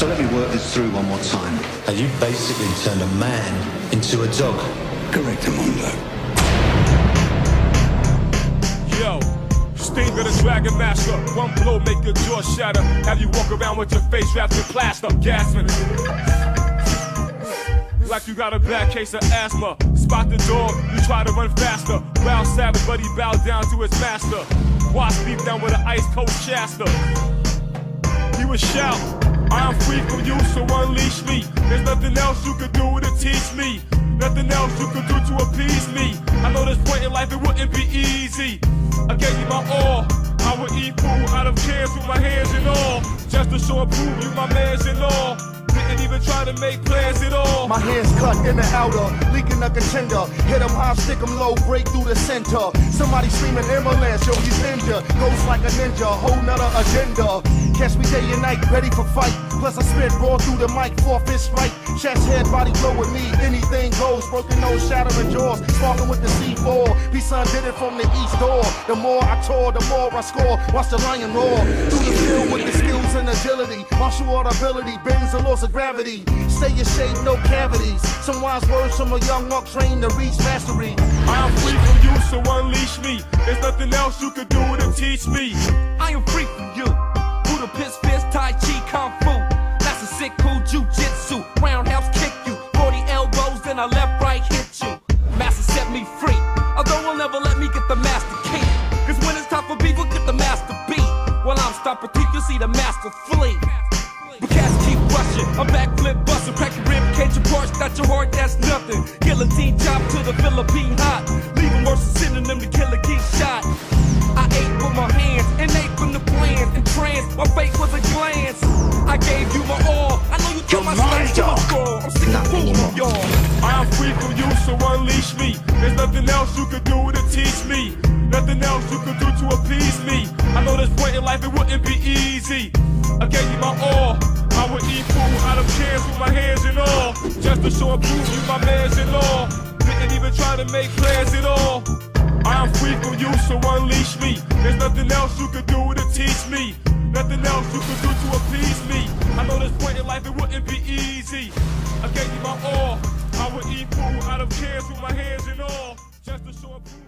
So let me work this through one more time. And you basically turned a man into a dog. Correct, Amundo. Yo, Sting of the Dragon Master. One blow make your jaw shatter. Have you walk around with your face wrapped in plaster, gasping. Like you got a bad case of asthma. Spot the dog, you try to run faster. Wild savage, but he bowed down to his master. Wasp deep down with an ice cold Shasta. He would shout, I'm free from you, so unleash me. There's nothing else you could do to teach me. Nothing else you could do to appease me. I know this point in life it wouldn't be easy. I gave you my all. I would eat food out of cans with my hands and all. Just to show and prove you my man's and all. Didn't even try to make plans at all. My hands cut in the outer, leaking a contender. Hit him high, stick him low, break through the center. Somebody screaming ambulance, yo, he's injured. Ghost like a ninja, whole nother agenda. Catch me day and night, ready for fight. Plus I spit raw through the mic, four fist strike. Chest, head, body blow with me. Anything goes, broken nose, shattering jaws. Sparking with the C4. P-Son did it from the east door. The more I tore, the more I score. Watch the lion roar. Through the field with the skills and agility. Martial art ability, bends the laws of gravity. Stay in shape, no cavities. Some wise words from a young monk trained to reach mastery. I'm free from you, so unleash me. There's nothing else you could do to teach me. I am free from you. Buddha piss fist, Tai Chi, Kung Fu. That's a sick cool jujitsu. Roundhouse kick you. 40 elbows, then I left right hit you. Master set me free. Although he'll never let me get the master key. Cause when it's time for beef, we'll get the master beat. While I'm stopping teeth, you'll see the master flee. But cats keep rushing. I'm backflip busting, apart, got your heart, that's nothing. Guillotine chop to the Philippine hot. Leaving worse than sending them to kill a key shot. I ate with my hands, innate from the plans, and trance. My fate was a glance. I gave you my all. I know you took my slaves to the floor. I'm sick of fooling of y'all. I'm free from you, so unleash me. There's nothing else you could do to teach me. Nothing else you could do to appease me. I know this point in life it wouldn't be easy. I gave you my all. I would eat food out of cans with my hands and all. Just to show and prove you my man's and all. Didn't even try to make plans at all. I'm free from you, so unleash me. There's nothing else you could do to teach me. Nothing else you could do to appease me. I know this point in life it wouldn't be easy. I gave you my all. I would eat food out of cans with my hands and all. Just to show and prove.